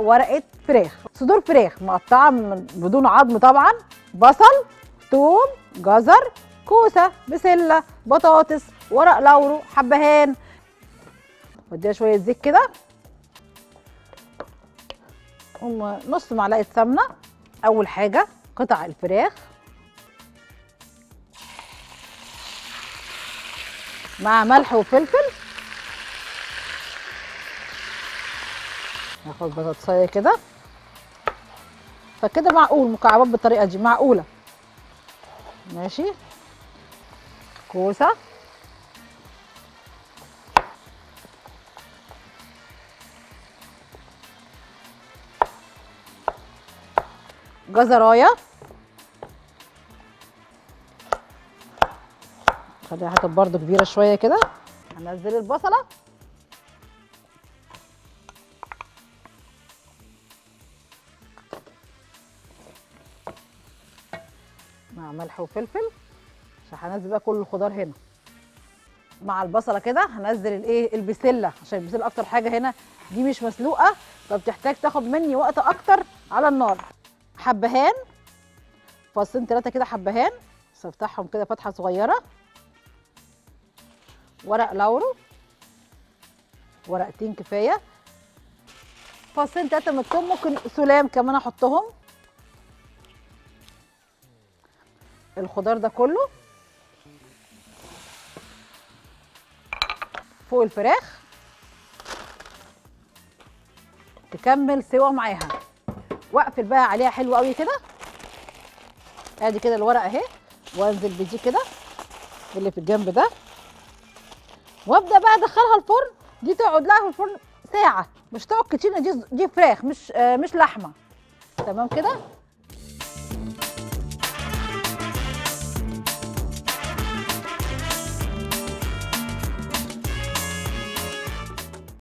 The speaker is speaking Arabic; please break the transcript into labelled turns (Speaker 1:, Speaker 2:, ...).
Speaker 1: ورقة فراخ. صدور فراخ مقطعة من بدون عظم طبعا. بصل ثوم جزر كوسة بسلة بطاطس ورق لورو حبهان. وديها شوية زيت كده. نص معلقة سمنة. أول حاجة قطع الفراخ. مع ملح وفلفل. ناخد بطاطسايه كده. فكده معقول مكعبات بالطريقة دي معقولة. ماشي؟ كوسة. جزراية. خليها حتت برضو كبيرة شوية كده. هنزل البصلة. مع ملح وفلفل. عشان هنزل بقى كل الخضار هنا. مع البصلة كده هنزل الايه البسلة. عشان البسلة أكتر حاجة هنا دي مش مسلوقة فبتحتاج تاخد مني وقت أكتر على النار. حبهان فصين ثلاثة كده حبهان بس افتحهم كده فتحة صغيرة. ورق لورو ورقتين كفاية. فصين ثلاثة من الثوم ممكن سلام كمان أحطهم. الخضار ده كله فوق الفراخ تكمل سوا معاها. واقفل بقى عليها حلو قوي كده. ادي كده الورقه اهي وانزل بدي كده اللي في الجنب ده. وابدأ بقى ادخلها الفرن. دي تقعد لها في الفرن ساعة مش تقعد كتير دي دي فراخ مش آه مش لحمة. تمام كده؟